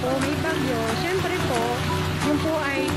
po, may bagyo. Siyempre po, yun po ay